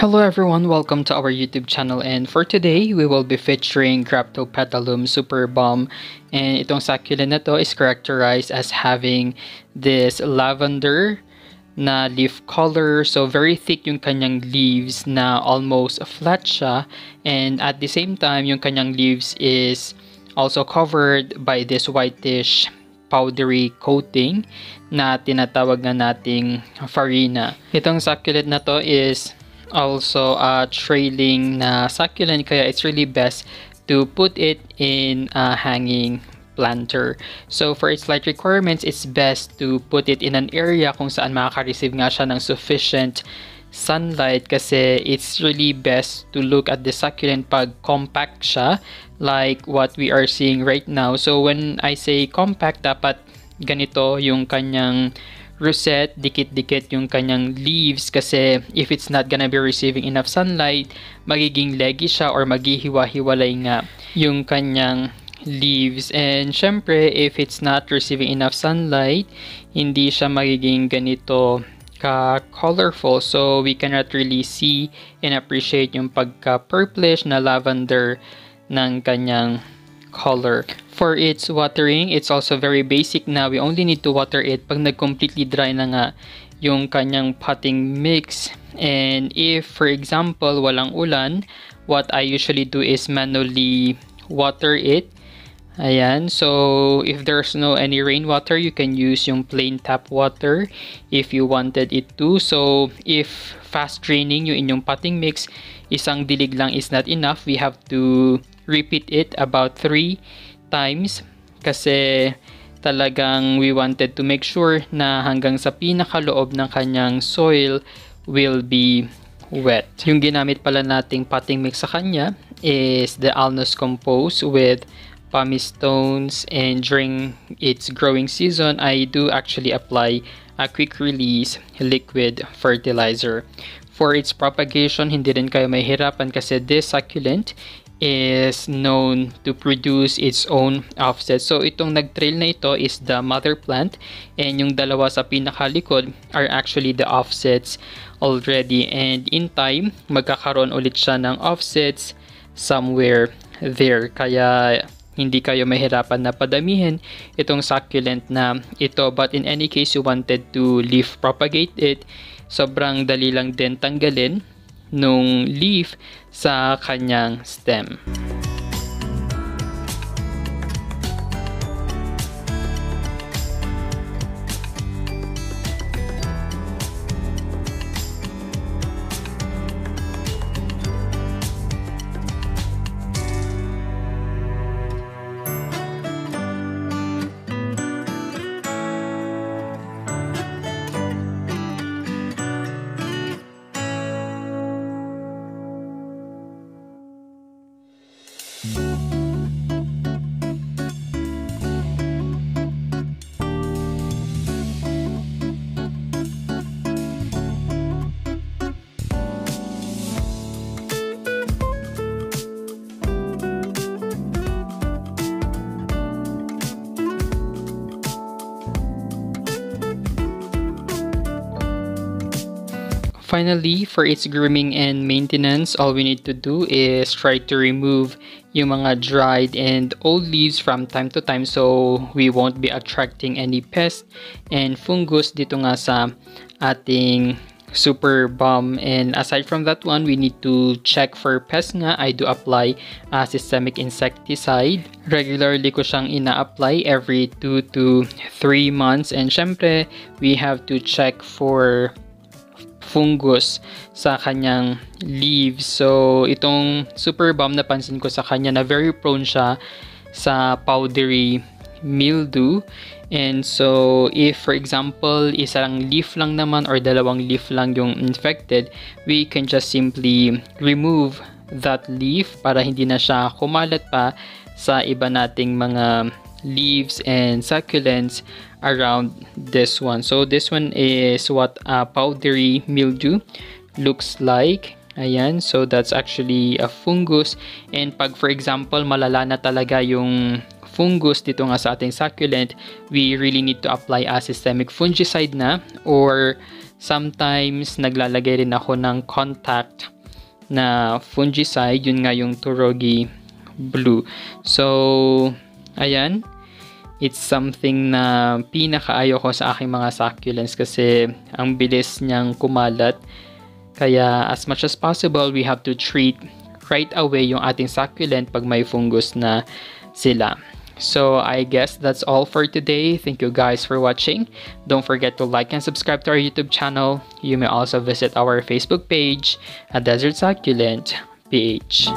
Hello everyone, welcome to our YouTube channel. And for today, we will be featuring Graptopetalum Super Bomb. And itong succulent na to is characterized as having this lavender na leaf color. So very thick yung kanyang leaves na almost flat siya. And at the same time yung kanyang leaves is also covered by this whitish powdery coating na tinatawag na nating farina. Itong succulent na to is also a trailing na succulent kaya it's really best to put it in a hanging planter. So for its light requirements, it's best to put it in an area kung saan makaka-receive nga siya ng sufficient sunlight kasi it's really best to look at the succulent pag compact siya like what we are seeing right now. So when I say compact, dapat ganito yung kanyang rosette, dikit-dikit yung kanyang leaves kasi if it's not gonna be receiving enough sunlight, magiging leggy siya or maghihiwa-hiwalay nga yung kanyang leaves. And syempre, if it's not receiving enough sunlight, hindi siya magiging ganito ka-colorful. So, we cannot really see and appreciate yung pagka-purplish na lavender ng kanyang color. For its watering, it's also very basic na we only need to water it pag nag-completely dry na nga yung kanyang potting mix. And if, for example, walang ulan, what I usually do is manually water it. Ayan, so if there's no any rainwater, you can use yung plain tap water if you wanted it to. So if fast draining yung inyong potting mix, isang dilig lang is not enough. We have to repeat it about 3 times kasi talagang we wanted to make sure na hanggang sa pinakaloob ng kanyang soil will be wet. Yung ginamit pala nating potting mix sa kanya is the Alnos Compose with pumice stones and during its growing season, I do actually apply a quick release liquid fertilizer. For its propagation, hindi rin kayo mahirapan kasi this succulent is known to produce its own offset. So itong nag-trail na ito is the mother plant and yung dalawa sa pinakalikod are actually the offsets already and in time magkakaroon ulit siya ng offsets somewhere there. Kaya hindi kayo mahirapan na padamihin itong succulent na ito but in any case you wanted to leaf propagate it sobrang dali lang din tanggalin nung leaf sa kanyang stem. Finally, for its grooming and maintenance, all we need to do is try to remove yung mga dried and old leaves from time to time so we won't be attracting any pests and fungus dito nga sa ating super bomb. And aside from that one we need to check for pests nga. I do apply a systemic insecticide. Regularly ko siyang ina-apply every 2 to 3 months. And syempre we have to check for fungus sa kanyang leaves. So, itong super bomb napansin ko sa kanya na very prone siya sa powdery mildew. And so, if for example, isang leaf lang naman or dalawang leaf lang yung infected, we can just simply remove that leaf para hindi na siya kumalat pa sa iba nating mga leaves and succulents around this one. So this one is what a powdery mildew looks like. Ayan, so that's actually a fungus. And pag for example, malala na talaga yung fungus dito nga sa ating succulent, we really need to apply a systemic fungicide na or sometimes naglalagay rin ako ng contact na fungicide, yun nga yung Turogi Blue. So, ayan, it's something na pinakaayo ko sa aking mga succulents kasi ang bilis niyang kumalat. Kaya as much as possible, we have to treat right away yung ating succulent pag may fungus na sila. So I guess that's all for today. Thank you guys for watching. Don't forget to like and subscribe to our YouTube channel. You may also visit our Facebook page at Desert Succulent PH.